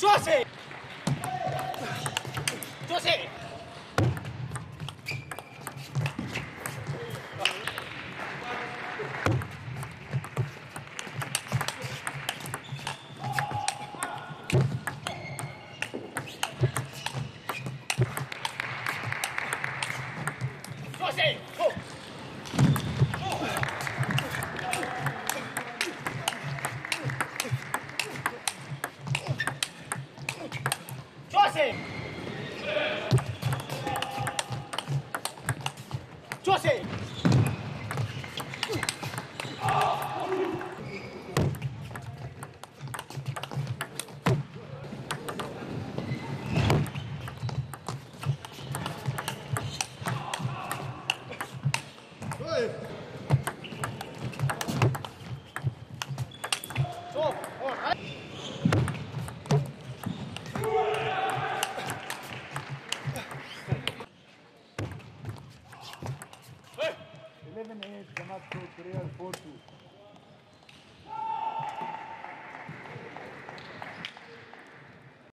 抓谁坐下坐下坐 Good. seven, eight, come up to three or four.